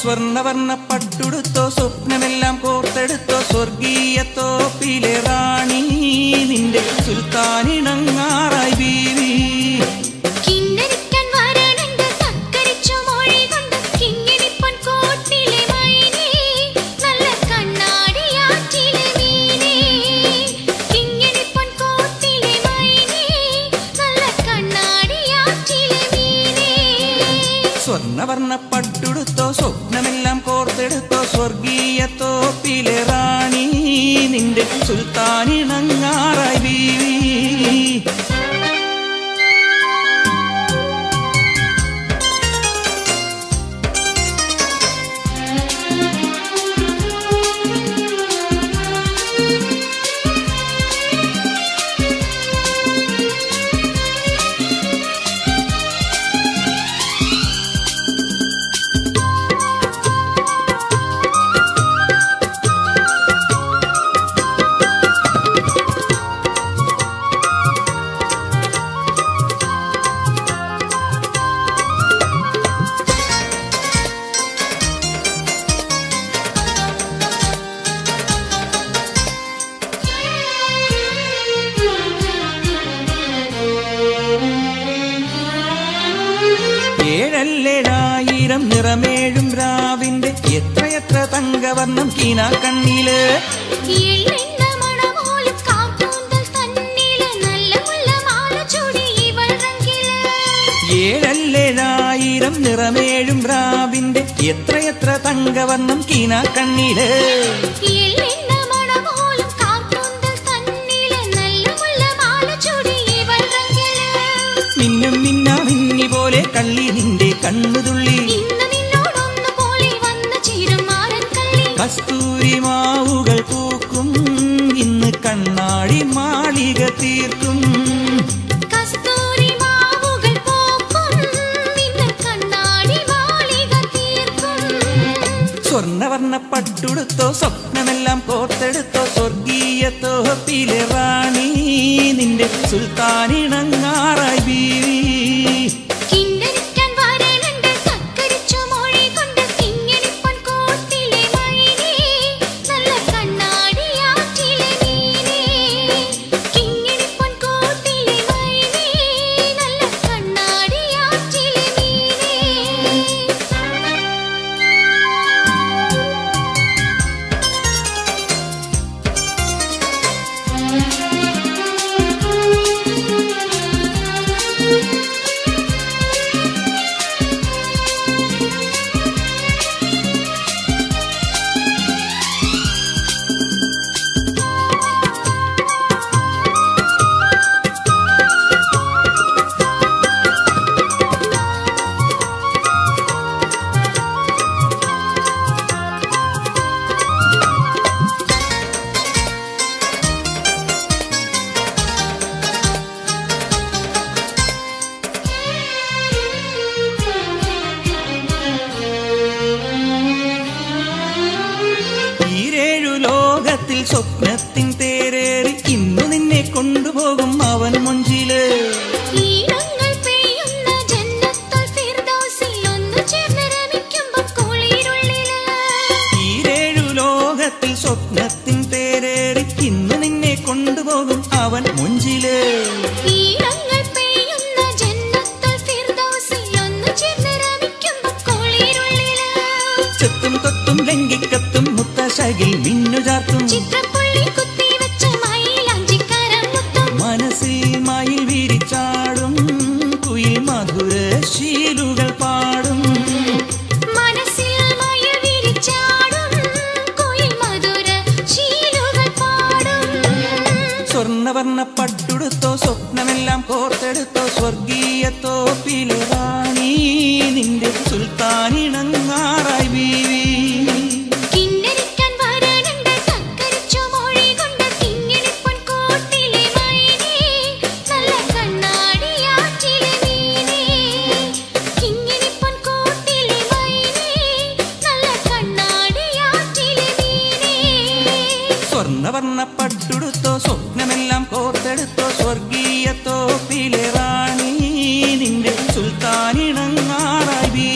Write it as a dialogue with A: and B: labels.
A: സ്വർണവർണ പട്ടുടുത്തോ സ്വപ്നമെല്ലാം കോർത്തെടുത്തോ സ്വർഗീയ പിലെ റാണി നിന്റെ സുൽത്താനി. സ്വപ്നമെല്ലാം കോർത്തെടുത്തോ സ്വർഗീയ തോപ്പിലെ റാണി നിന്റെ സുൽത്താനിണങ്ങാറായി ബീവി. ഏഴല്ലേഴായിരം നിറമേഴും രാവിന്റെ എത്രയെത്ര തങ്കവർണം കീനാ
B: കണ്ണിൽ
A: ഏഴല്ലേഴായിരം നിറമേഴും രാവിന്റെ എത്രയെത്ര തങ്കവർണം കീനാ കണ്ണിൽ കസ്തൂരിമാവുകൾ പൂക്കും. ഇന്ന് കണ്ണാടി മാളിക തീർക്കും. സ്വർണവർണ പട്ടുടുത്തോ സ്വപ്നമെല്ലാം കോർത്തെടുത്തോ സ്വർഗീയത്തോ തോപ്പിലെ റാണി നിന്റെ സുൽത്താനിണങ്ങ ലോകത്തിൽ സ്വപ്നത്തിൻ
B: തേ ആവർണ പട്ടുടുത്തോ സ്വപ്നമെല്ലാം കോർത്തെടുത്തോ സ്വർഗീയ
A: തോപ്പിലുവാ. സ്വർണപ്പട്ടുടുത്തോ സ്വപ്നമെല്ലാം കോർത്തെടുത്തോ സ്വർഗീയത്തോ തോപ്പിലെ റാണി നിന്റെ സുൽത്താനിണങ്ങാറായി